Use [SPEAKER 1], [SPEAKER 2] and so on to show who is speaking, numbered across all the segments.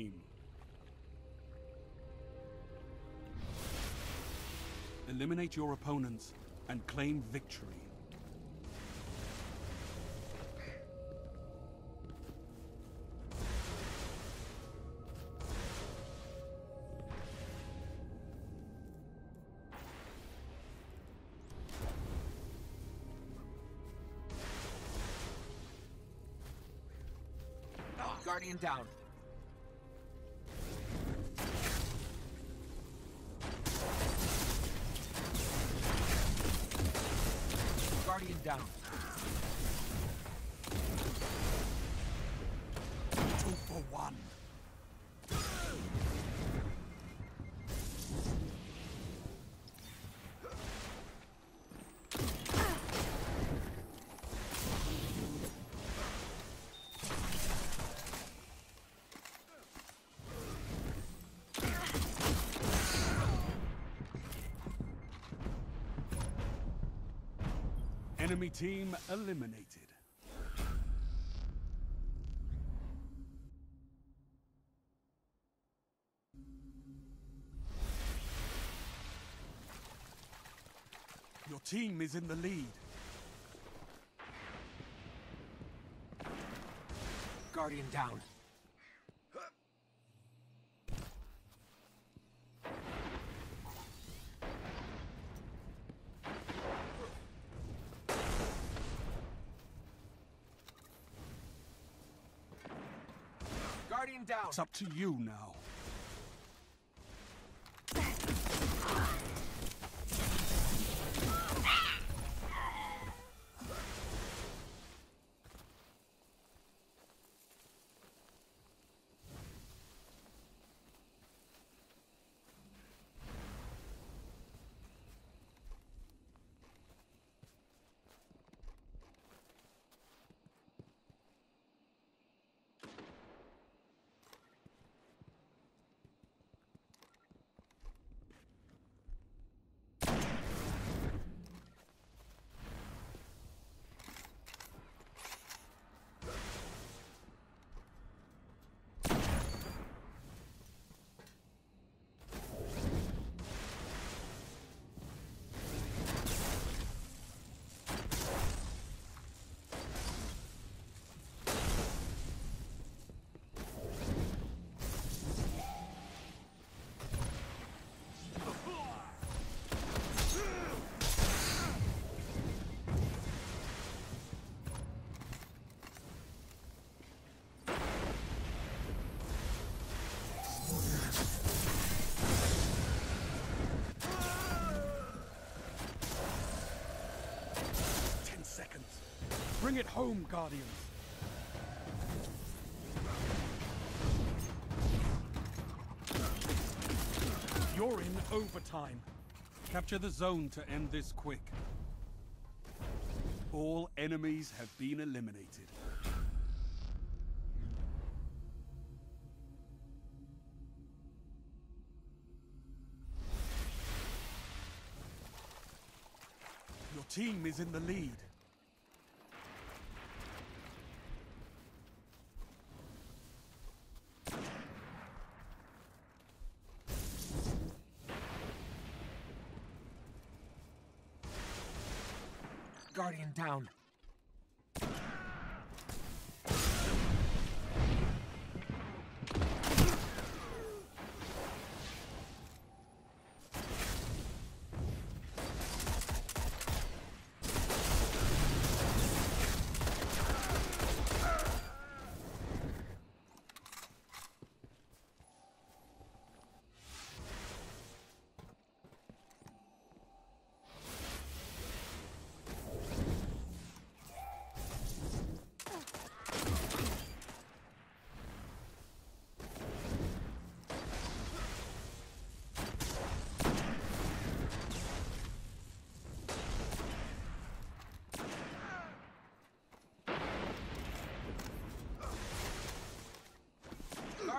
[SPEAKER 1] team. Eliminate your opponents and claim victory.
[SPEAKER 2] Guardian down.
[SPEAKER 1] Enemy team eliminated. Your team is in the lead.
[SPEAKER 2] Guardian down. Guardian down.
[SPEAKER 1] It's up to you now. Ten seconds. Bring it home, Guardians. You're in overtime. Capture the zone to end this quick. All enemies have been eliminated. Your team is in the lead.
[SPEAKER 2] Guardian down.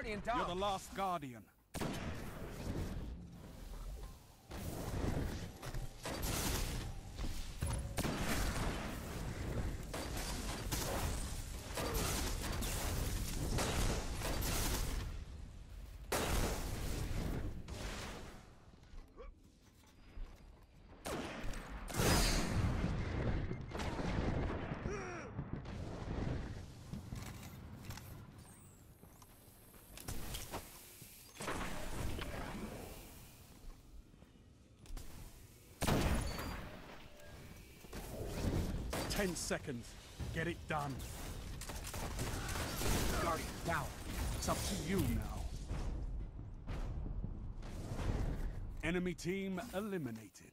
[SPEAKER 2] Guardian.
[SPEAKER 1] You're the last Guardian. Ten seconds. Get it done.
[SPEAKER 2] Guardian down.
[SPEAKER 1] It's up to you now. Enemy team eliminated.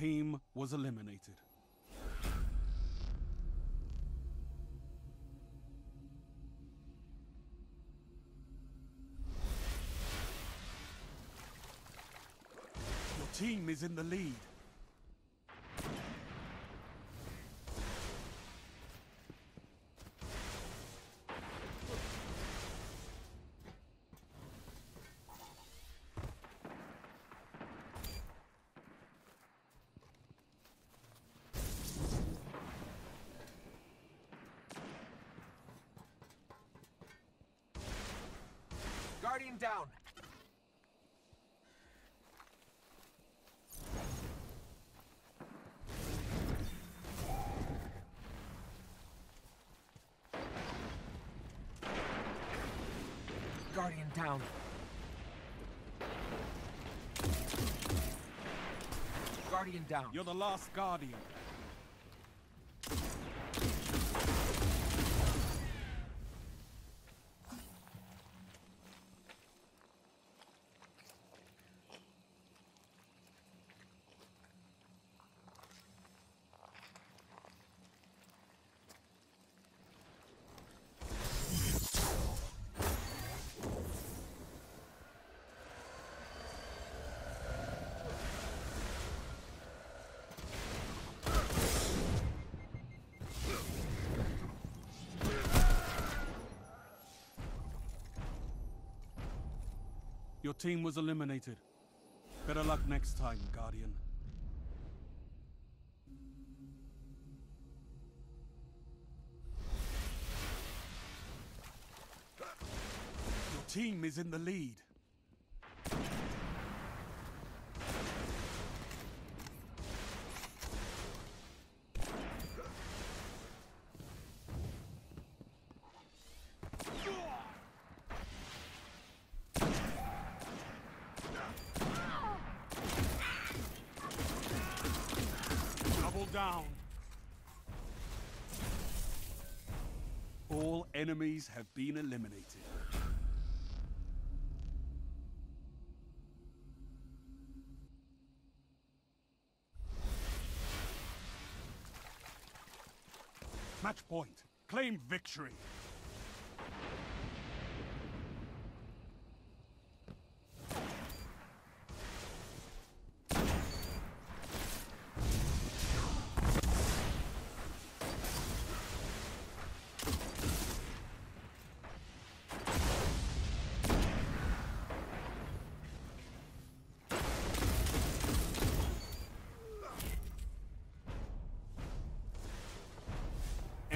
[SPEAKER 1] Team was eliminated. Your team is in the lead.
[SPEAKER 2] Guardian down. Guardian down. Guardian down.
[SPEAKER 1] You're the last guardian. Your team was eliminated. Better luck next time, Guardian. Your team is in the lead. Double down. All enemies have been eliminated. Match point. Claim victory.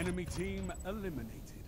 [SPEAKER 1] Enemy team eliminated.